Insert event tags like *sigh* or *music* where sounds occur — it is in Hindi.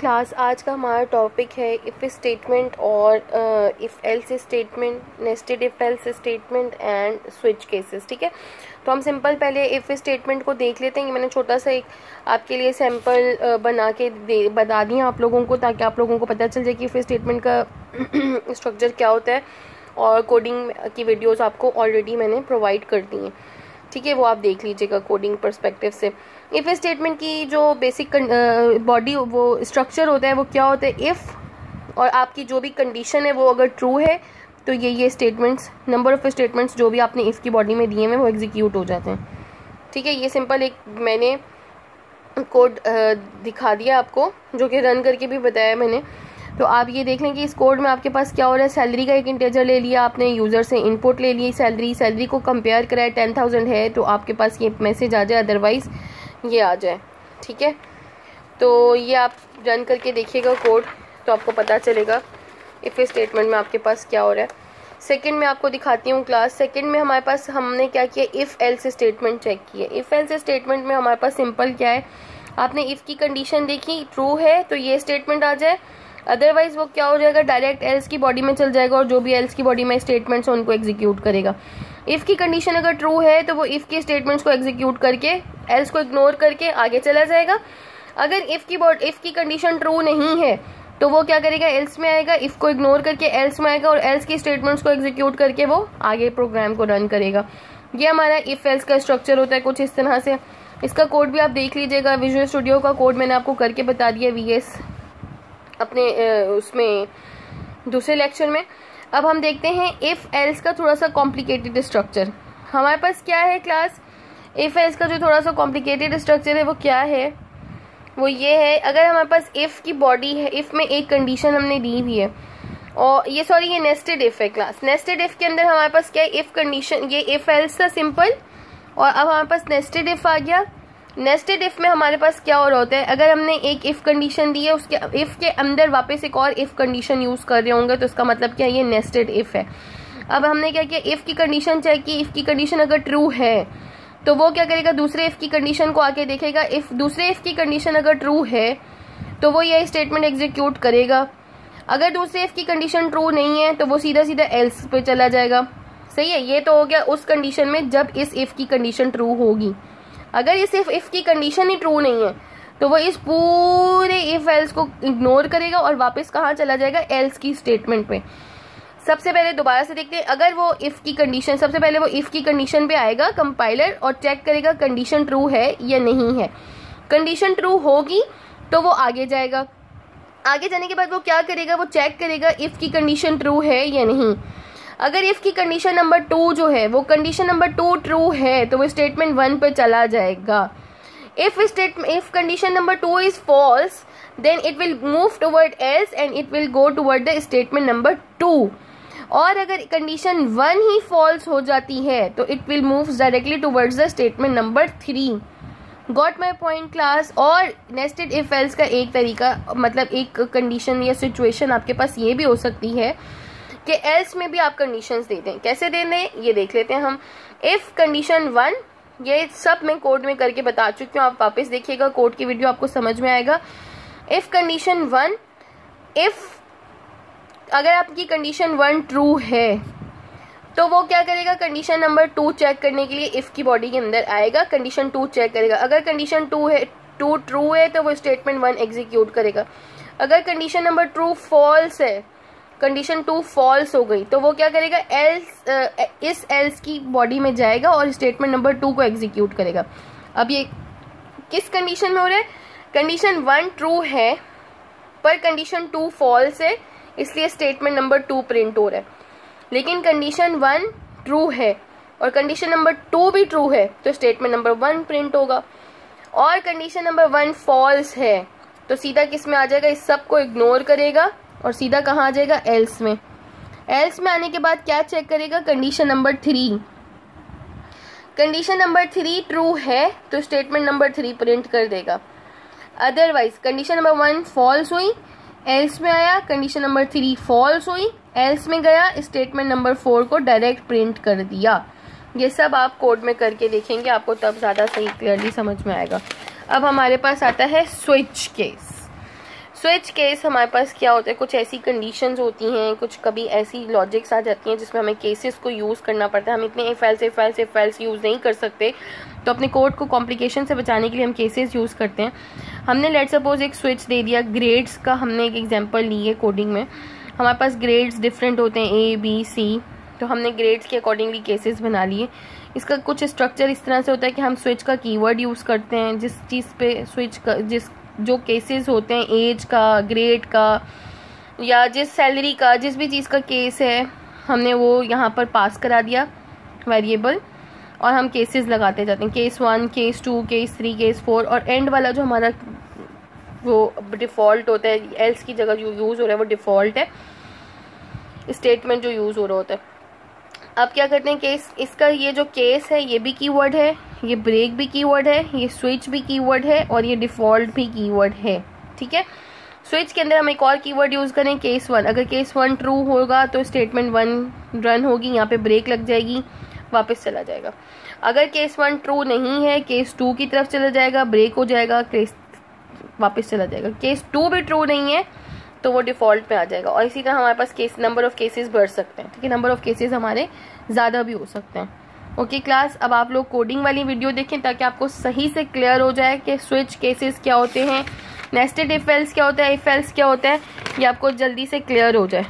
क्लास आज का हमारा टॉपिक है इफ़ स्टेटमेंट और if else statement nested if else statement and switch cases ठीक है? तो हम सिंपल पहले इफ़ स्टेटमेंट को देख लेते हैं मैंने छोटा सा एक आपके लिए सैंपल uh, बना के दे बता दिया आप लोगों को ताकि आप लोगों को पता चल जाए कि इफ़ स्टेटमेंट का *clears throat* स्ट्रक्चर क्या होता है और कोडिंग की वीडियोज़ आपको ऑलरेडी मैंने प्रोवाइड कर दी हैं। ठीक है, वो आप देख लीजिएगा कोडिंग परस्पेक्टिव से। इफ़ स्टेटमेंट की जो बेसिक बॉडी वो स्ट्रक्चर होता है, वो क्या होता है? इफ़ और आपकी जो भी कंडीशन है, वो अगर ट्रू है तो ये ये स्टेटमेंट्स नंबर ऑफ़ स्टेटमेंट्स जो भी आपने इफ़ की बॉडी में दिए हुए, वो एग्जीक्यूट हो जाते हैं। ठीक है, ये सिंपल एक मैंने कोड दिखा दिया आपको, जो कि रन करके भी बताया मैंने। तो आप ये देख लें कि इस कोड में आपके पास क्या हो रहा है? सैलरी का एक इंटेजर ले लिया आपने यूज़र से इनपुट ले ली सैलरी सैलरी को कंपेयर कराए टेन थाउज़ेंड है तो आपके पास ये मैसेज आ जाए अदरवाइज़ ये आ जाए, ठीक है? तो ये आप रन करके देखिएगा कोड तो आपको पता चलेगा इफ़ स्टेटमेंट में आपके पास क्या हो रहा है। सेकंड में आपको दिखाती हूँ क्लास सेकंड में हमारे पास हमने क्या किया? इफ़ एल्स स्टेटमेंट चेक किया। इफ़ एल्स स्टेटमेंट में हमारे पास सिंपल क्या है? आपने इफ़ की कंडीशन देखी ट्रू है तो ये स्टेटमेंट आ जाए। अदरवाइज़ वो क्या हो जाएगा? डायरेक्ट एल्स की बॉडी में चल जाएगा और जो भी एल्स की बॉडी में स्टेटमेंट्स हैं, उनको एग्जीक्यूट करेगा। इफ़ की कंडीशन अगर ट्रू है तो वो इफ़ के स्टेटमेंट्स को एग्जीक्यूट करके एल्स को इग्नोर करके आगे चला जाएगा। अगर इफ़ की बॉड इफ़ की कंडीशन ट्रू नहीं है तो वो क्या करेगा? एल्स में आएगा इफ़ को इग्नोर करके एल्स में आएगा और एल्स की स्टेटमेंट्स को एग्जीक्यूट करके वो आगे प्रोग्राम को रन करेगा। ये हमारा इफ़ एल्स का स्ट्रक्चर होता है कुछ इस तरह से। इसका कोड भी आप देख लीजिएगा विजुअल स्टूडियो का कोड मैंने आपको करके बता दिया वीएस अपने उसमें, दूसरे लेक्चर में। अब हम देखते हैं इफ़ एल्स का थोड़ा सा कॉम्प्लिकेटेड स्ट्रक्चर हमारे पास क्या है क्लास इफ़ एल्स का जो थोड़ा सा कॉम्प्लिकेटेड स्ट्रक्चर है, वो क्या है? वो ये है, अगर हमारे पास इफ़ की बॉडी है इफ़ में एक कंडीशन हमने दी हुई है, और ये सॉरी ये नेस्टेड इफ़ है क्लास नेस्टेड इफ़ के अंदर हमारे पास क्या है? इफ़ कंडीशन ये इफ़ एल्स था सिंपल और अब हमारे पास नेस्टेड इफ़ आ गया। नेस्टेड इफ़ में हमारे पास क्या और होता है? अगर हमने एक इफ़ कंडीशन दी है, उसके इफ़ के अंदर वापस एक और इफ़ कंडीशन यूज़ कर रहे होंगे तो इसका मतलब क्या ये नेस्टेड इफ़ है। अब हमने क्या किया? इफ़ की कंडीशन चेक की। इफ़ की कंडीशन अगर ट्रू है तो वो क्या करेगा? दूसरे इफ़ की कंडीशन को आके देखेगा। इफ़ दूसरे इफ़ की कंडीशन अगर ट्रू है तो वो ये स्टेटमेंट एग्जीक्यूट करेगा। अगर दूसरे इफ़ की कंडीशन ट्रू नहीं है तो वो सीधा सीधा एल्स पे चला जाएगा। सही है? ये तो हो गया उस कंडीशन में जब इस इफ़ की कंडीशन ट्रू होगी। अगर ये सिर्फ़ इफ़ की कंडीशन ही ट्रू नहीं है तो वो इस पूरे इफ़ एल्स को इग्नोर करेगा और वापस कहाँ चला जाएगा? एल्स की स्टेटमेंट पे। सबसे पहले दोबारा से देखते हैं, अगर वो इफ़ की कंडीशन सबसे पहले वो इफ़ की कंडीशन पे आएगा कंपाइलर और चेक करेगा कंडीशन ट्रू है या नहीं है। कंडीशन ट्रू होगी तो वो आगे जाएगा। आगे जाने के बाद वो क्या करेगा? वो चेक करेगा इफ़ की कंडीशन ट्रू है या नहीं। अगर इफ़ की कंडीशन नंबर टू जो है, वो कंडीशन नंबर टू ट्रू है तो वो स्टेटमेंट वन पर चला जाएगा। If state if condition number two is false then it will move toward else and it will go toward the statement number two और अगर कंडीशन वन ही फॉल्स हो जाती है तो it will move directly towards the statement number three got my point class और नेस्टेड इफ़ एल्स का एक तरीका मतलब एक कंडीशन या सिचुएशन आपके पास ये भी हो सकती है कि एल्स में भी आप कंडीशंस दे दें। कैसे दे दें? ये देख लेते हैं हम। इफ़ कंडीशन वन ये सब मैं कोड में करके बता चुकी हूँ, आप वापस देखिएगा कोड की वीडियो आपको समझ में आएगा। इफ़ कंडीशन वन इफ़ अगर आपकी कंडीशन वन ट्रू है तो वो क्या करेगा? कंडीशन नंबर टू चेक करने के लिए इफ़ की बॉडी के अंदर आएगा। कंडीशन टू चेक करेगा। अगर कंडीशन टू है टू ट्रू है तो वो स्टेटमेंट वन एग्जीक्यूट करेगा। अगर कंडीशन नंबर ट्रू फॉल्स है कंडीशन टू फॉल्स हो गई तो वो क्या करेगा? एल्स इस एल्स की बॉडी में जाएगा और स्टेटमेंट नंबर टू को एग्जीक्यूट करेगा। अब ये किस कंडीशन में हो रहा है? कंडीशन वन ट्रू है, पर कंडीशन टू फॉल्स है, इसलिए स्टेटमेंट नंबर टू प्रिंट हो रहा है। लेकिन कंडीशन वन ट्रू है और कंडीशन नंबर टू भी ट्रू है तो स्टेटमेंट नंबर वन प्रिंट होगा। और कंडीशन नंबर वन फॉल्स है तो सीधा किसमें आ जाएगा? इस सबको इग्नोर करेगा और सीधा कहाँ आ जाएगा? एल्स में। एल्स में आने के बाद क्या चेक करेगा? Condition number three condition number three true है तो स्टेटमेंट नंबर थ्री प्रिंट कर देगा। Otherwise condition number one false हुई एल्स में आया कंडीशन नंबर थ्री फॉल्स हुई एल्स में गया स्टेटमेंट नंबर फोर को डायरेक्ट प्रिंट कर दिया। ये सब आप कोड में करके देखेंगे, आपको तब ज़्यादा सही क्लियरली समझ में आएगा। अब हमारे पास आता है स्विच केस। स्विच केस हमारे पास क्या होता है? कुछ ऐसी कंडीशंस होती हैं, कुछ कभी ऐसी लॉजिक्स आ जाती हैं जिसमें हमें केसेस को यूज़ करना पड़ता है। हम इतने if else if else use नहीं कर सकते। तो अपने कोड को कॉम्प्लिकेशन से बचाने के लिए हम केसेस यूज़ करते हैं। हमने लेट सपोज़ एक स्विच दे दिया। ग्रेड्स का हमने एक एग्ज़ाम्पल ली है कोडिंग में। हमारे पास ग्रेड्स डिफरेंट होते हैं ए बी सी तो हमने ग्रेड्स के अकॉर्डिंगली केसेस बना लिए। इसका कुछ स्ट्रक्चर इस तरह से होता है कि हम स्विच का कीवर्ड यूज़ करते हैं, जिस चीज़ पे स्विच का, जिस, जो केसेस होते हैं एज का ग्रेड का, या जिस सैलरी का, जिस भी चीज़ का केस है, हमने वो यहाँ पर पास करा दिया वेरिएबल और हम केसेस लगाते जाते हैं। Case one case two case three case four और एंड वाला जो हमारा वो डिफ़ॉल्ट होता है एल्स की जगह जो यूज़ हो रहा है वो डिफ़ॉल्ट है। स्टेटमेंट जो यूज़ हो रहा होता है। अब क्या करते हैं केस इसका ये जो केस है, ये भी कीवर्ड है, ये ब्रेक भी कीवर्ड है, ये स्विच भी कीवर्ड है और ये डिफ़ॉल्ट भी कीवर्ड है, ठीक है? स्विच के अंदर हम एक और कीवर्ड यूज़ करें केस वन अगर केस वन ट्रू होगा तो स्टेटमेंट वन रन होगी, यहाँ पे ब्रेक लग जाएगी, वापस चला जाएगा। अगर केस वन ट्रू नहीं है केस टू की तरफ़ चला जाएगा ब्रेक हो जाएगा केस वापस चला जाएगा। केस टू भी ट्रू नहीं है तो वो डिफ़ॉल्ट पे आ जाएगा। और इसी तरह हमारे पास केस नंबर ऑफ़ केसेस बढ़ सकते हैं ठीक है? नंबर ऑफ़ केसेस हमारे ज़्यादा भी हो सकते हैं। ओके okay, क्लास अब आप लोग कोडिंग वाली वीडियो देखें ताकि आपको सही से क्लियर हो जाए कि स्विच केसेस क्या होते हैं नेस्टेड इफेल्स क्या होता है इफेल्स क्या होता है ये आपको जल्दी से क्लियर हो जाए।